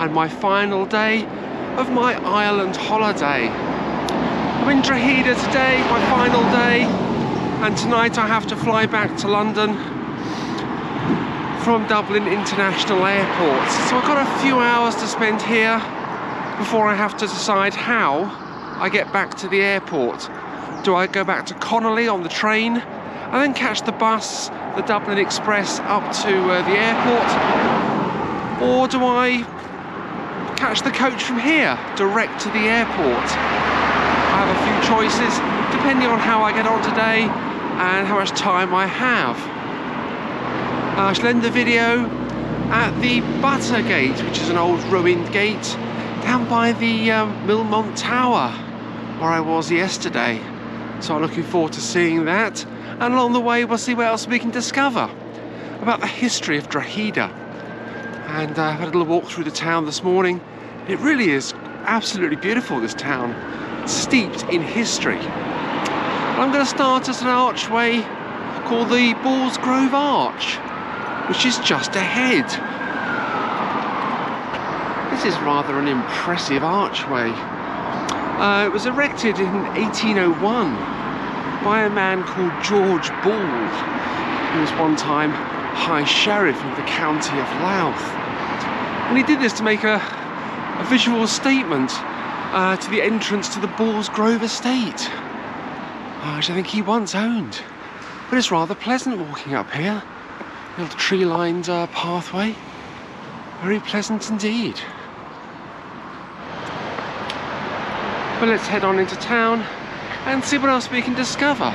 and my final day of my Ireland holiday. I'm in Drogheda today, my final day, and tonight I have to fly back to London from Dublin International Airport. So I've got a few hours to spend here before I have to decide how I get back to the airport. Do I go back to Connolly on the train and then catch the bus, the Dublin Express up to uh, the airport? Or do I catch the coach from here direct to the airport? I have a few choices depending on how I get on today and how much time I have. I shall end the video at the Buttergate, which is an old ruined gate down by the um, Tower where I was yesterday. So I'm looking forward to seeing that. And along the way, we'll see what else we can discover about the history of Drogheda. And uh, I had a little walk through the town this morning. It really is absolutely beautiful, this town, steeped in history. I'm going to start at an archway called the Ballsgrove Arch, which is just ahead. This is rather an impressive archway. Uh, it was erected in 1801 by a man called George Ball, who was one time High Sheriff of the County of Louth. And he did this to make a, a visual statement uh, to the entrance to the Ballsgrove estate, uh, which I think he once owned. But it's rather pleasant walking up here. Little tree-lined uh, pathway. Very pleasant indeed. But let's head on into town and see what else we can discover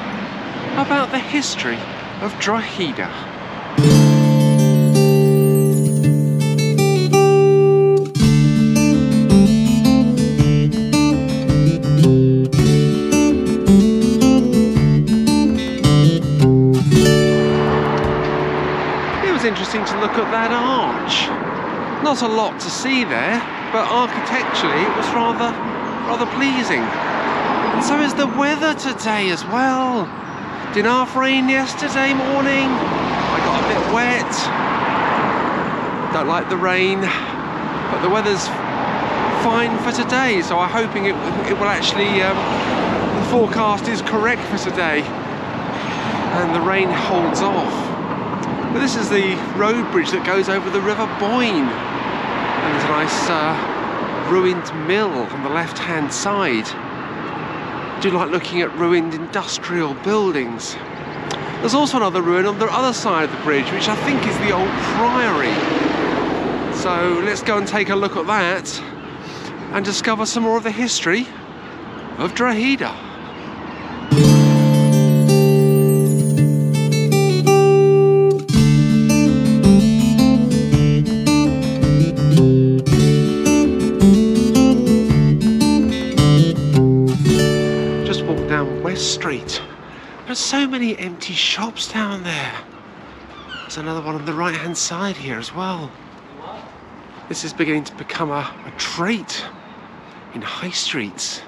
about the history of Drogheda. Interesting to look at that arch. Not a lot to see there, but architecturally it was rather rather pleasing. And so is the weather today as well. Did half rain yesterday morning. I got a bit wet. Don't like the rain, but the weather's fine for today. So I'm hoping it, it will actually, um, the forecast is correct for today. And the rain holds off. But this is the road bridge that goes over the River Boyne. And there's a nice uh, ruined mill on the left hand side. I do like looking at ruined industrial buildings. There's also another ruin on the other side of the bridge, which I think is the old priory. So let's go and take a look at that and discover some more of the history of Drogheda. Just walked down West Street. There's so many empty shops down there. There's another one on the right hand side here as well. This is beginning to become a, a trait in high streets.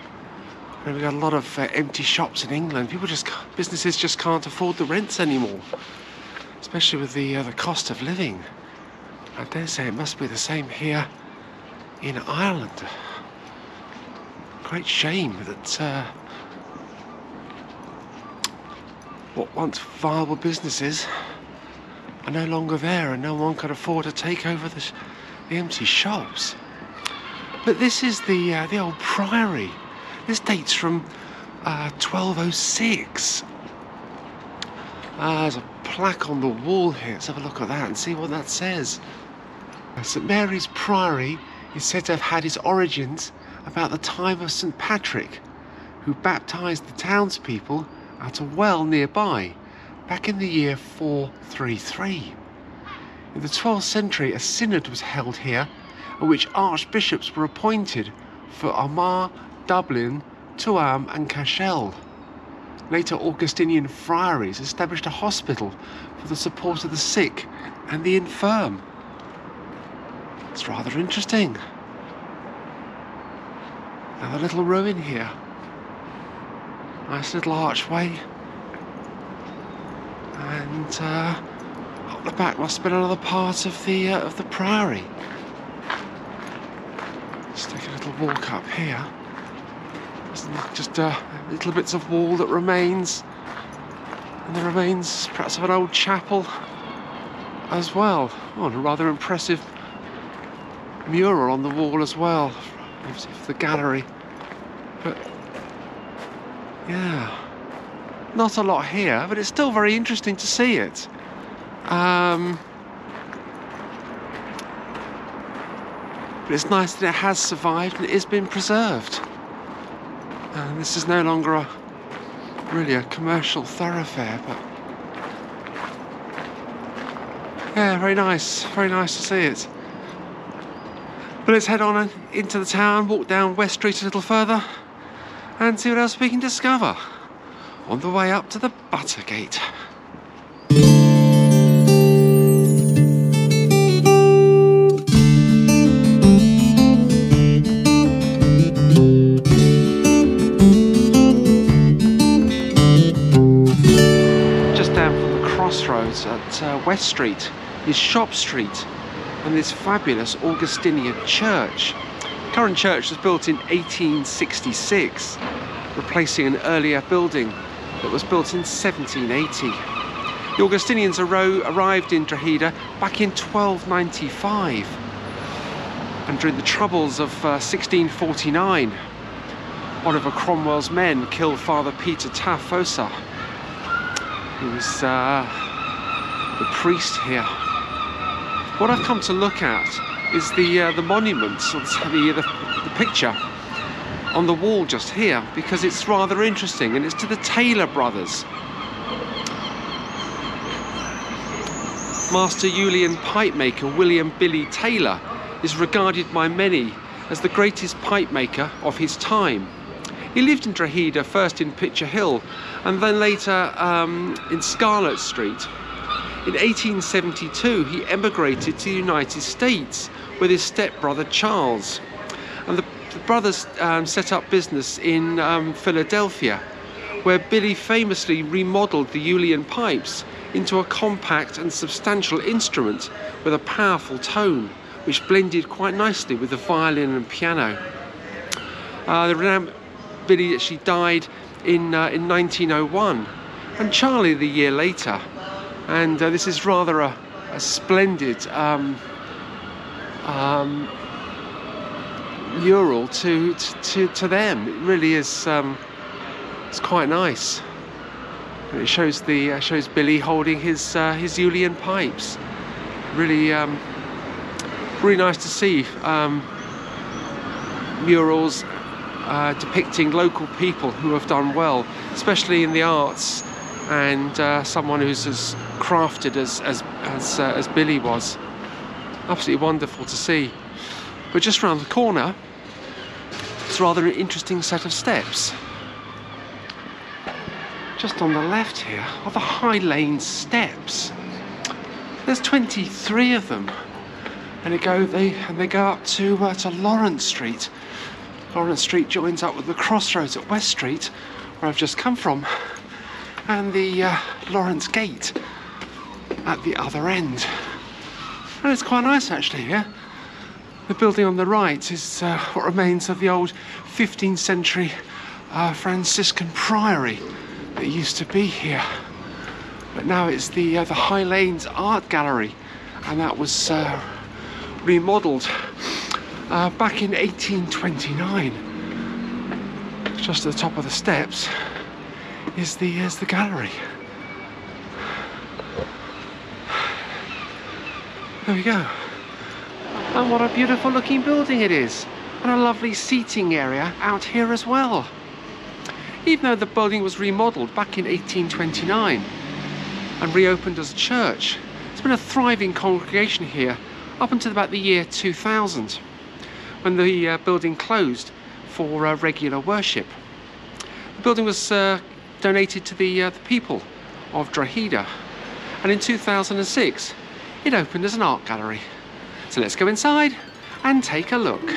And we've got a lot of uh, empty shops in England. People just, businesses just can't afford the rents anymore, especially with the uh, the cost of living. I dare say it must be the same here in Ireland. Great shame that uh, what once viable businesses are no longer there and no one can afford to take over the, the empty shops. But this is the uh, the old priory. This dates from uh, 1206. Uh, there's a plaque on the wall here. Let's have a look at that and see what that says. Uh, St Mary's Priory is said to have had its origins about the time of St Patrick, who baptised the townspeople at a well nearby back in the year 433. In the 12th century, a synod was held here at which archbishops were appointed for Armagh, Dublin, Tuam, and Cashel. Later, Augustinian friaries established a hospital for the support of the sick and the infirm. It's rather interesting. Another little ruin here. Nice little archway. And uh, up the back must have been another part of the uh, of the priory. Let's take a little walk up here. Just uh, little bits of wall that remains, and the remains perhaps of an old chapel as well. Oh, a rather impressive mural on the wall as well, of the gallery. But yeah, not a lot here, but it's still very interesting to see it. Um, but it's nice that it has survived and it has been preserved. And this is no longer a really a commercial thoroughfare, but yeah, very nice, very nice to see it. But let's head on into the town, walk down West Street a little further, and see what else we can discover on the way up to the Buttergate. Just down from the crossroads at uh, West Street is Shop Street and this fabulous Augustinian church. Current church was built in 1866, replacing an earlier building that was built in 1780. The Augustinians arrived in Drogheda back in 1295 and during the troubles of uh, 1649 Oliver Cromwell's men killed Father Peter Tafosa who was uh, the priest here what I've come to look at is the uh, the monument, or the, the, the picture on the wall just here, because it's rather interesting, and it's to the Taylor brothers. Master Uilleann pipe maker William Billy Taylor is regarded by many as the greatest pipe maker of his time. He lived in Drogheda, first in Pitcher Hill, and then later um, in Scarlett Street, in 1872, he emigrated to the United States with his stepbrother Charles. And the, the brothers um, set up business in um, Philadelphia, where Billy famously remodeled the Uilleann pipes into a compact and substantial instrument with a powerful tone, which blended quite nicely with the violin and piano. Uh, the renowned Billy actually died in, uh, in 1901, and Charlie the year later and uh, this is rather a, a splendid um, um, mural to, to, to them. It really is. Um, it's quite nice. And it shows the uh, shows Billy holding his uh, his Uilleann pipes. Really, um, really nice to see um, murals uh, depicting local people who have done well, especially in the arts and uh, someone who's as crafted as as as, uh, as Billy was. Absolutely wonderful to see. But just round the corner, it's rather an interesting set of steps. Just on the left here are the High Lane steps. There's 23 of them, and they go they and they go up to uh, to Lawrence Street. Lawrence Street joins up with the crossroads at West Street, where I've just come from and the uh, Lawrence Gate at the other end. And it's quite nice actually here. The building on the right is uh, what remains of the old 15th century uh, Franciscan priory that used to be here. But now it's the, uh, the Highlanes Art Gallery and that was uh, remodelled uh, back in 1829 just at the top of the steps is the is the gallery. There we go. And what a beautiful looking building it is. And a lovely seating area out here as well. Even though the building was remodelled back in 1829 and reopened as a church, it's been a thriving congregation here up until about the year 2000 when the uh, building closed for uh, regular worship. The building was uh, donated to the, uh, the people of Drogheda. And in 2006, it opened as an art gallery. So let's go inside and take a look.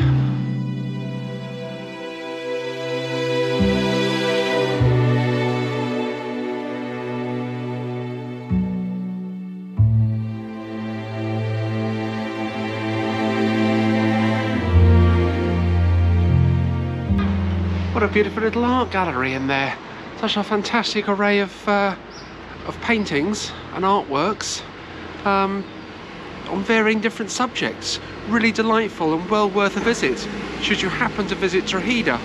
What a beautiful little art gallery in there. Such a fantastic array of, uh, of paintings and artworks um, on varying different subjects. Really delightful and well worth a visit, should you happen to visit Drogheda.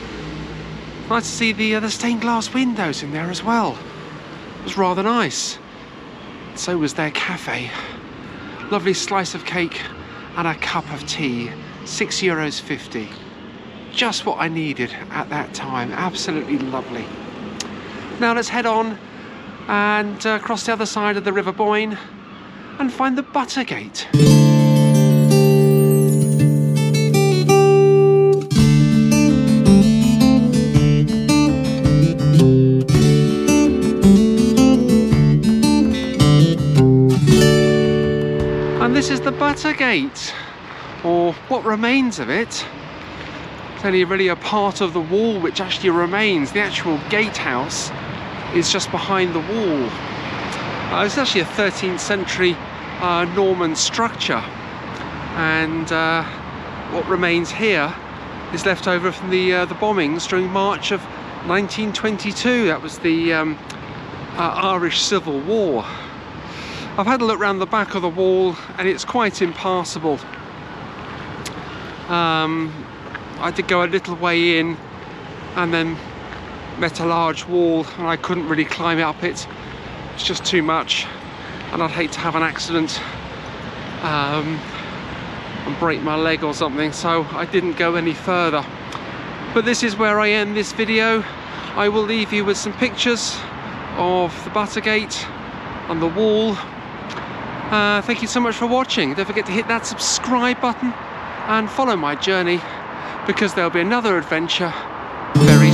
Nice to see the, uh, the stained glass windows in there as well. It was rather nice. So was their cafe. Lovely slice of cake and a cup of tea. Six euros fifty. Just what I needed at that time. Absolutely lovely. Now let's head on and uh, cross the other side of the River Boyne and find the Buttergate. And this is the Buttergate, or what remains of it. It's only really a part of the wall which actually remains. The actual gatehouse is just behind the wall. Uh, it's actually a 13th century uh, Norman structure. And uh, what remains here is left over from the uh, the bombings during March of 1922 that was the um, uh, Irish Civil War. I've had a look around the back of the wall and it's quite impassable. Um, I did go a little way in and then met a large wall and I couldn't really climb up it. It's just too much and I'd hate to have an accident um, and break my leg or something so I didn't go any further. But this is where I end this video. I will leave you with some pictures of the Buttergate and the wall. Uh, thank you so much for watching. Don't forget to hit that subscribe button and follow my journey because there'll be another adventure very